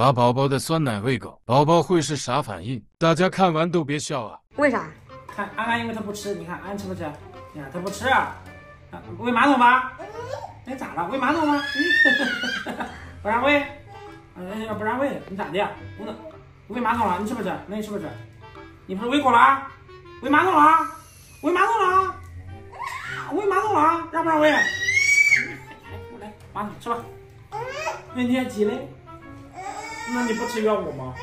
把宝宝的酸奶喂狗，宝宝会是啥反应？大家看完都别笑啊！为啥？看安安，因为他不吃，你看安吃不吃？你看他不吃，啊，喂马桶吧？哎，咋了？喂马桶吗？不让喂？哎呀，不让喂，你咋的？不能喂马桶了？你吃不吃？那你吃不吃？你不是喂狗了？喂马桶了？喂马桶了？喂马桶了？让不让喂？来，马桶吃吧。那你还急嘞？那你不吃怨我吗？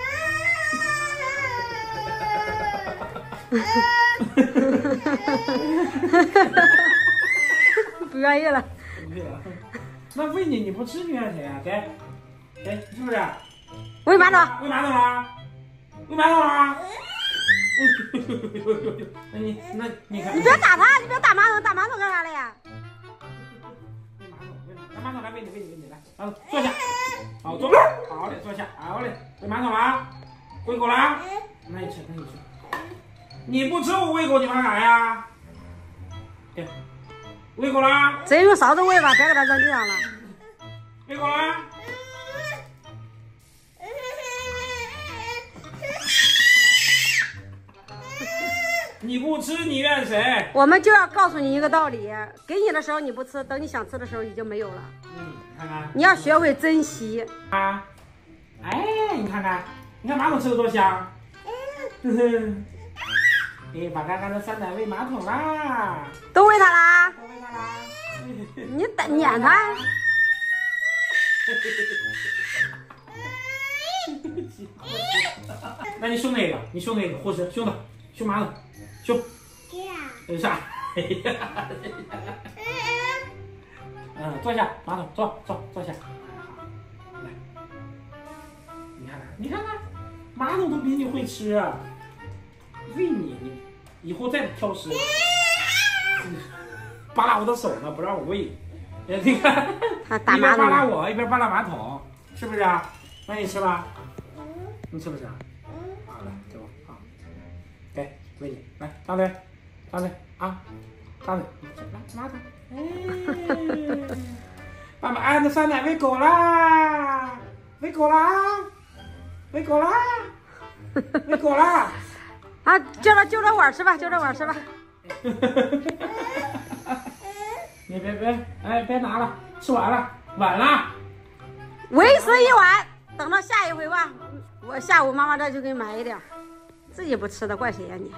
不愿意了。那喂你你不吃你怨谁啊？给，给，是不是？喂马桶。喂马桶啊？喂马桶啊？那你那你看，你别打他，你别打马桶，打马桶干啥了呀？喂马桶，喂马桶，来马桶来喂你喂你喂你来，马桶坐下，好坐，好嘞坐下，好嘞，喂马桶了？喂狗了？那你吃那你吃，你不吃我喂狗你怕啥呀？对，喂狗啦？直接用勺子喂吧，别给它扔地上了。喂狗啦？你不吃你怨谁？我们就要告诉你一个道理：给你的时候你不吃，等你想吃的时候已经没有了。嗯，看看你要学会珍惜。啊，哎，你看看，你看马桶吃的多香。嗯哼，哎，把刚刚的酸奶喂马桶啦，都喂它啦？都喂它啦。你得撵它。那你凶哪个？你凶哪个？护士凶他，凶马桶，凶。有啥？哎呀，嗯，坐下，马桶坐坐坐下。你看看，马桶都比你会吃，喂你，你以后再不挑食，扒拉我的手呢，不让我喂。哎，你看，一边。扒拉我，一边扒拉马桶，是不是啊？那你吃吧，你吃不吃啊？好，来给我，好，给喂你，来张嘴，张嘴啊，张嘴，来马桶，哎，爸爸安的酸奶喂狗啦，喂狗啦，喂狗啦，没狗啦。啊，就着就着碗吃吧，就着碗吃吧。你别别，哎，别拿了，吃完了，晚了。为时已晚，等到下一回吧。我下午妈妈这就给你买一点，自己不吃的怪谁呀你？